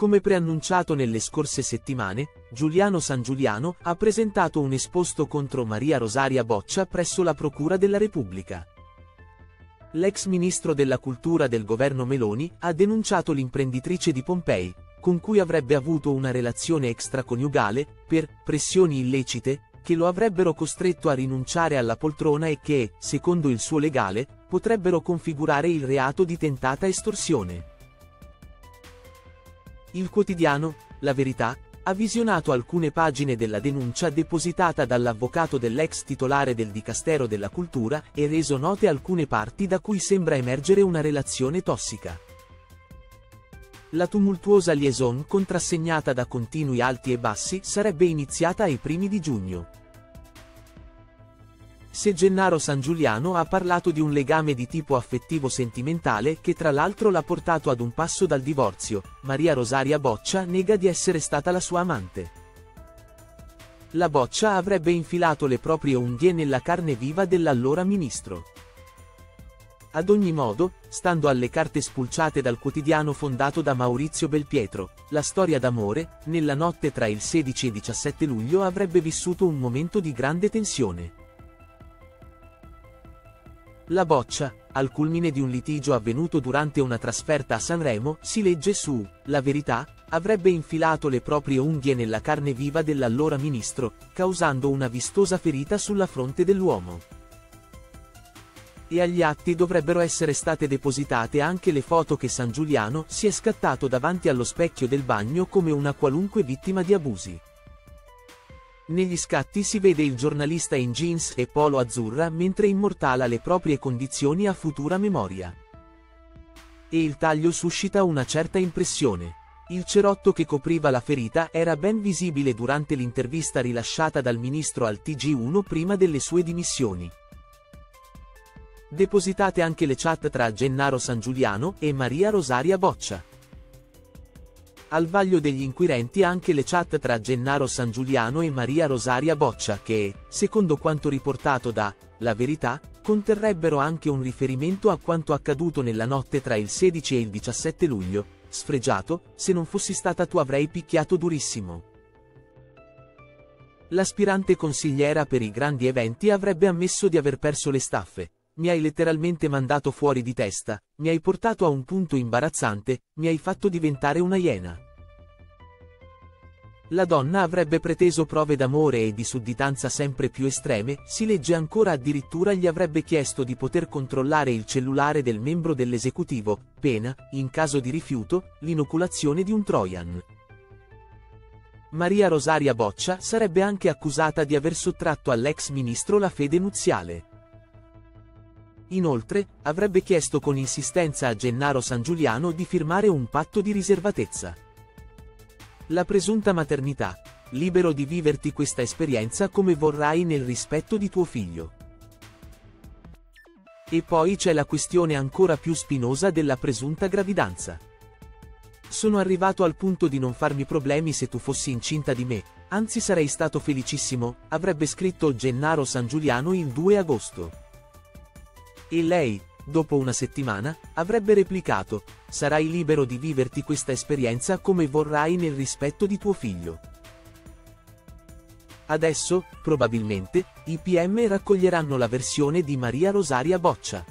Come preannunciato nelle scorse settimane, Giuliano San Giuliano ha presentato un esposto contro Maria Rosaria Boccia presso la Procura della Repubblica. L'ex ministro della cultura del governo Meloni ha denunciato l'imprenditrice di Pompei, con cui avrebbe avuto una relazione extraconiugale, per pressioni illecite, che lo avrebbero costretto a rinunciare alla poltrona e che, secondo il suo legale, potrebbero configurare il reato di tentata estorsione. Il quotidiano, La Verità, ha visionato alcune pagine della denuncia depositata dall'avvocato dell'ex titolare del Dicastero della Cultura e reso note alcune parti da cui sembra emergere una relazione tossica. La tumultuosa liaison contrassegnata da continui alti e bassi sarebbe iniziata ai primi di giugno. Se Gennaro San Giuliano ha parlato di un legame di tipo affettivo-sentimentale che tra l'altro l'ha portato ad un passo dal divorzio, Maria Rosaria Boccia nega di essere stata la sua amante. La Boccia avrebbe infilato le proprie unghie nella carne viva dell'allora ministro. Ad ogni modo, stando alle carte spulciate dal quotidiano fondato da Maurizio Belpietro, la storia d'amore, nella notte tra il 16 e 17 luglio avrebbe vissuto un momento di grande tensione. La boccia, al culmine di un litigio avvenuto durante una trasferta a Sanremo, si legge su La Verità, avrebbe infilato le proprie unghie nella carne viva dell'allora ministro, causando una vistosa ferita sulla fronte dell'uomo. E agli atti dovrebbero essere state depositate anche le foto che San Giuliano si è scattato davanti allo specchio del bagno come una qualunque vittima di abusi. Negli scatti si vede il giornalista in jeans e polo azzurra mentre immortala le proprie condizioni a futura memoria. E il taglio suscita una certa impressione. Il cerotto che copriva la ferita era ben visibile durante l'intervista rilasciata dal ministro al TG1 prima delle sue dimissioni. Depositate anche le chat tra Gennaro San Giuliano e Maria Rosaria Boccia. Al vaglio degli inquirenti anche le chat tra Gennaro San Giuliano e Maria Rosaria Boccia che, secondo quanto riportato da La Verità, conterrebbero anche un riferimento a quanto accaduto nella notte tra il 16 e il 17 luglio, sfregiato, se non fossi stata tu avrei picchiato durissimo. L'aspirante consigliera per i grandi eventi avrebbe ammesso di aver perso le staffe. Mi hai letteralmente mandato fuori di testa, mi hai portato a un punto imbarazzante, mi hai fatto diventare una iena. La donna avrebbe preteso prove d'amore e di sudditanza sempre più estreme, si legge ancora addirittura gli avrebbe chiesto di poter controllare il cellulare del membro dell'esecutivo, pena, in caso di rifiuto, l'inoculazione di un Trojan. Maria Rosaria Boccia sarebbe anche accusata di aver sottratto all'ex ministro la fede nuziale. Inoltre, avrebbe chiesto con insistenza a Gennaro San Giuliano di firmare un patto di riservatezza. La presunta maternità. Libero di viverti questa esperienza come vorrai nel rispetto di tuo figlio. E poi c'è la questione ancora più spinosa della presunta gravidanza. Sono arrivato al punto di non farmi problemi se tu fossi incinta di me, anzi sarei stato felicissimo, avrebbe scritto Gennaro San Giuliano il 2 agosto. E lei, dopo una settimana, avrebbe replicato, sarai libero di viverti questa esperienza come vorrai nel rispetto di tuo figlio. Adesso, probabilmente, i PM raccoglieranno la versione di Maria Rosaria Boccia.